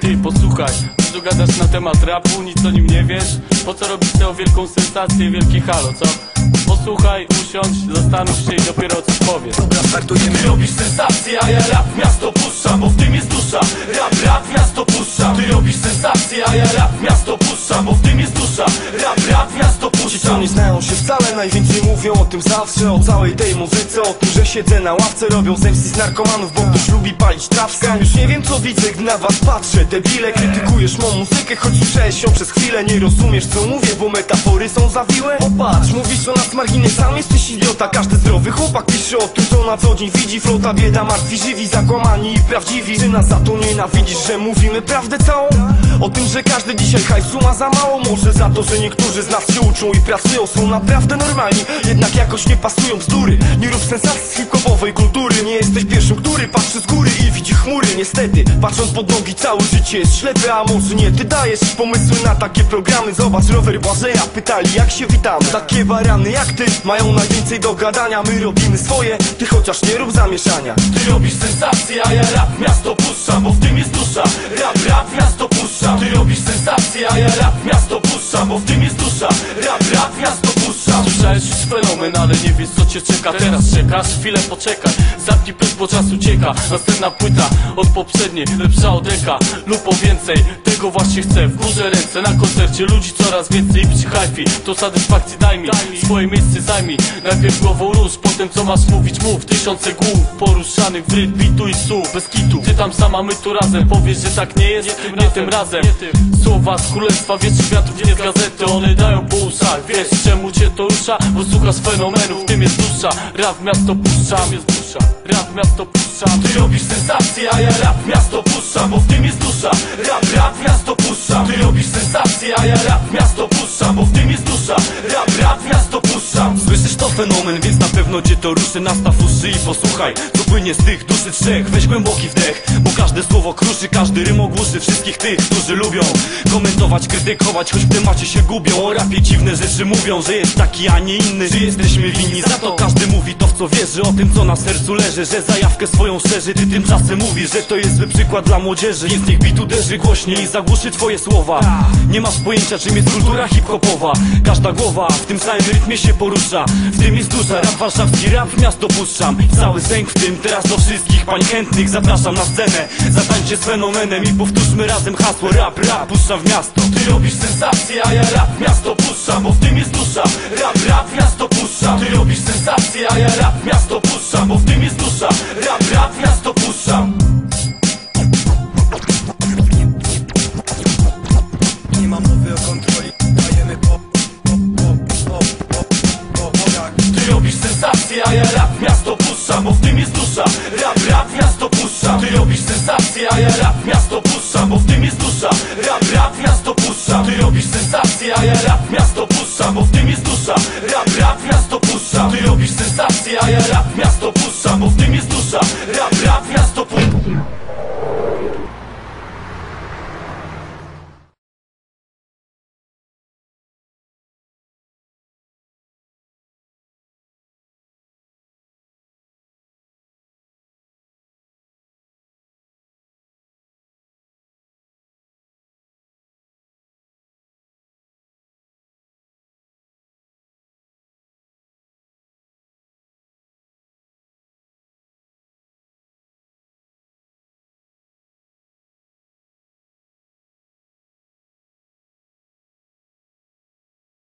Ty posłuchaj, dużo gadasz na temat rapu, nic o nim nie wiesz Po co robisz tę wielką sensację, wielki halo, co? Posłuchaj, usiądź, zastanów się i dopiero coś powiesz Dobra, startujemy robisz sensację, a ja rap miasto puszczam, się wcale Najwięcej mówią o tym zawsze O całej tej muzyce O tym, że siedzę na ławce Robią zemsty z narkomanów Bo ktoś lubi palić trawkę już nie wiem co widzę Gdy na was patrzę. Debile, krytykujesz mą muzykę Choć słyszałeś ją przez chwilę Nie rozumiesz co mówię Bo metafory są zawiłe Popatrz, mówisz o nas marginesami Jesteś idiota. Każdy zdrowy chłopak pisze o tym Co na co dzień widzi. Flota, bieda, martwi, żywi Zakłamani i prawdziwi. Ty nas za to nienawidzisz Że mówimy prawdę całą O tym, że każdy dzisiaj hajsu ma za mało. Może za to, że niektórzy z nas się uczą i pracują Są naprawdę normalni. Jednak jakoś nie pasują bzdury Nie rób sensacji hip-hopowej kultury Nie jesteś pierwszym, który patrzy z góry i widzi chmury. Niestety, patrząc pod nogi całe życie jest ślepy A może nie, ty dajesz pomysły na takie programy. Zobacz, rower Błażeja pytali jak się witamy. Takie barany jak ty mają najwięcej do gadania. My robimy swoje, ty chociaż nie rób zamieszania. Ty robisz sensację, a ja rap miasto puszczam, bo w tym jest dusza. Rap, rap, miasto puszczam Ty robisz sensację, a ja rap miasto puszczam, bo w tym jest dusza. Rap, rap, miasto puszczam Słyszałeś fenomen, ale nie wiesz co cię czeka. Teraz czekasz, chwilę poczekaj. Zamknij pysk, bo czas ucieka. Następna płyta od poprzedniej Lepsza od eka lub o więcej Tego właśnie chcę, w górze ręce Na koncercie ludzi coraz więcej Przy hi to satysfakcji daj mi Swoje miejsce zajmij. Najpierw głową rusz, potem co masz mówić mów. Tysiące głów poruszanych w rytm bitu i słów Bez kitu, ty tam sama, my tu razem. Powiesz, że tak nie jest, nie tym razem, Słowa z królestwa wiecznych wiatrów, nie z gazety. One dają po uszach, wiesz czemu cię to rusza? Bo słuchasz fenomenów, w tym jest dusza. Rap miasto puszczam, jest dusza Rap miasto Ty robisz sensację, a ja rap miasto puszczam, bo w tym jest dusza. Rap, rap, miasto puszczam Ty robisz sensację, a ja rap miasto puszczam, bo w tym jest dusza. Rap, rap, miasto puszczam. Słyszysz to fenomen, więc na pewno cię to ruszy. Nastaw uszy i posłuchaj, co płynie z tych duszy trzech. Weź głęboki wdech, bo każde słowo kruszy Każdy rym ogłuszy wszystkich tych, którzy lubią Komentować, krytykować, choć w temacie się gubią. O rapie dziwne rzeczy mówią, że jest taki, a nie inny. Że jesteśmy winni? Za to, każdy mówi to w co wierzy. O tym co na sercu leży, że zajawkę swoją szerzy. Ty tymczasem mówisz, że to jest zły przykład dla młodzieży. Więc niech bit uderzy głośniej i zagłuszy twoje słowa. Nie masz pojęcia czym jest kultura hip-hopowa. Każda głowa w tym samym rytmie się porusza. W tym jest dusza, rap warszawski, rap w miasto puszczam. Cały sęk w tym, teraz do wszystkich pań chętnych Zapraszam na scenę, zatańczcie z fenomenem I powtórzmy razem hasło. Rap, rap, puszczam w miasto. Ty robisz sensację, a ja rap miasto puszczam, bo w tym jest dusza. Rap, rap, miasto puszczam. Ty robisz sensację, a ja rap miasto puszczam, bo w tym jest dusza Rap, rap, miasto puszczam. Nie ma mowy o kontroli, dajemy po, po, po, po, po, po nogach Ty robisz sensację, a ja rap miasto puszczam, bo w tym jest dusza. Rap, rap, miasto puszczam. Ty robisz sensację, a ja rap miasto puszczam, bo w tym jest dusza. Rap, rap, miasto puszczam. Ty robisz sensację, a ja rap miasto puszczam, bo w tym jest dusza. Rap, rap, miasto puszczam. Ty robisz sensację, a ja rap miasto